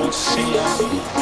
Lucia.